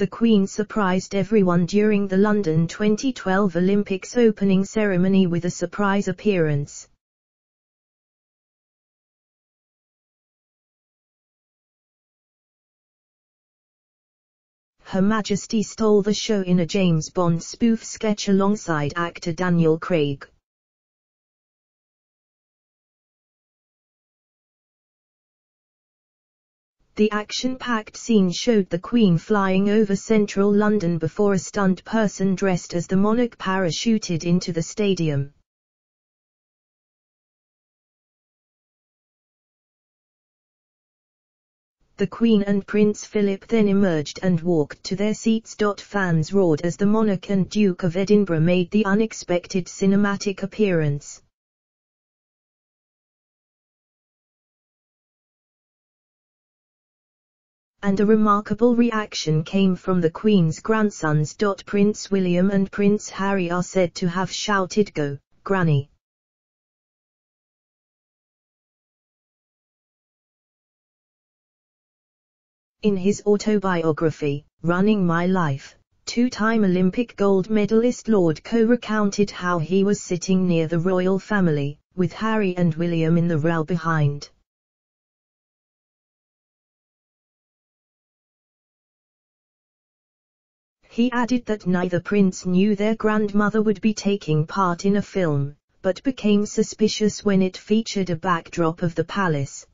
the Queen surprised everyone during the London 2012 Olympics opening ceremony with a surprise appearance. Her Majesty stole the show in a James Bond spoof sketch alongside actor Daniel Craig. The action-packed scene showed the Queen flying over central London before a stunt person dressed as the monarch parachuted into the stadium. The Queen and Prince Philip then emerged and walked to their seats. Fans roared as the monarch and Duke of Edinburgh made the unexpected cinematic appearance. And a remarkable reaction came from the Queen's grandsons. Prince William and Prince Harry are said to have shouted Go, Granny! In his autobiography, Running My Life, two-time Olympic gold medalist Lord Coe recounted how he was sitting near the royal family, with Harry and William in the row behind. He added that neither prince knew their grandmother would be taking part in a film, but became suspicious when it featured a backdrop of the palace,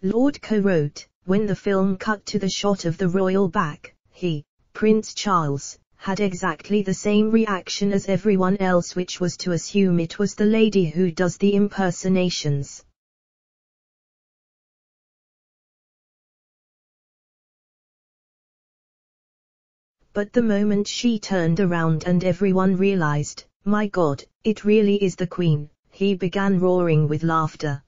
Lord Coe wrote, when the film cut to the shot of the royal back, he, Prince Charles, had exactly the same reaction as everyone else which was to assume it was the lady who does the impersonations. But the moment she turned around and everyone realized, my god, it really is the queen, he began roaring with laughter.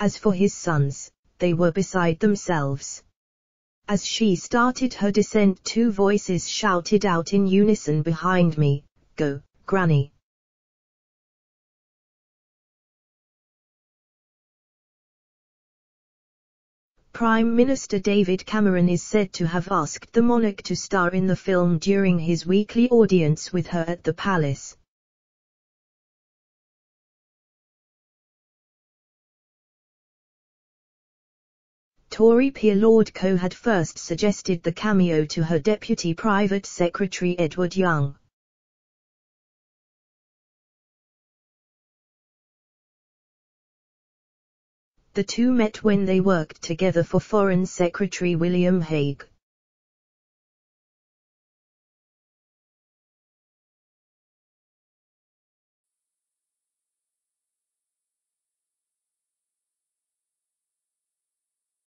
As for his sons, they were beside themselves. As she started her descent two voices shouted out in unison behind me, Go, Granny. Prime Minister David Cameron is said to have asked the monarch to star in the film during his weekly audience with her at the palace. Tory peer Lord Coe had first suggested the cameo to her Deputy Private Secretary Edward Young. The two met when they worked together for Foreign Secretary William Hague.